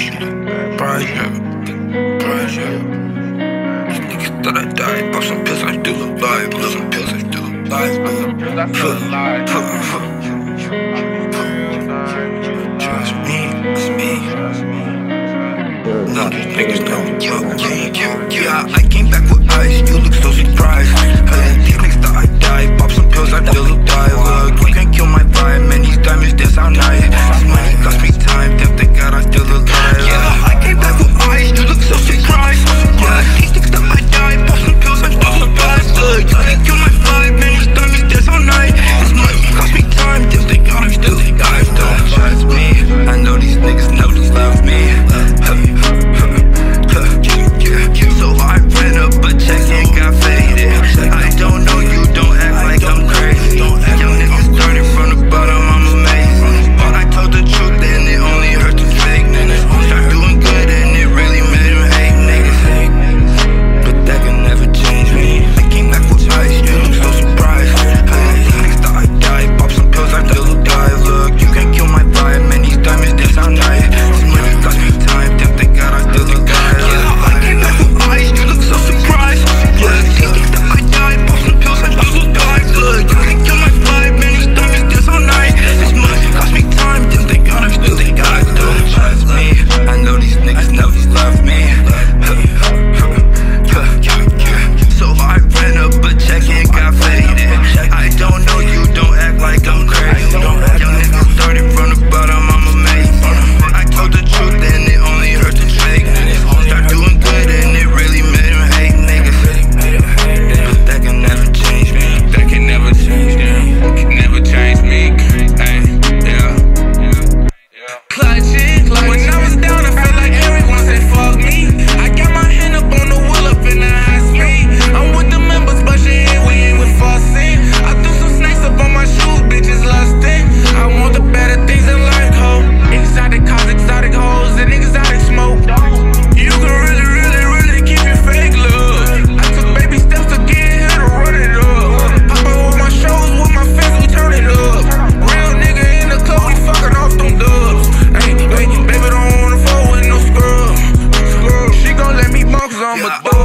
Pressure, pressure. Niggas thought I died. Some pills, I'm still alive. Pop some pills, I'm still alive. Trust me, it's me. None of these niggas know.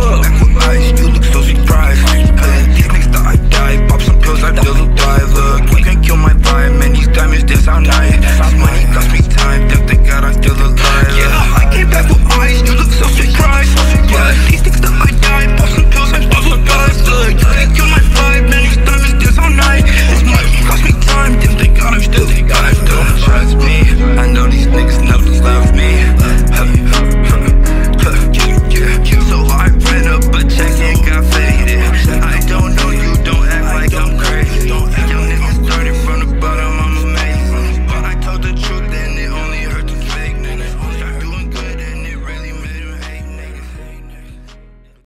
fuck. with ice. to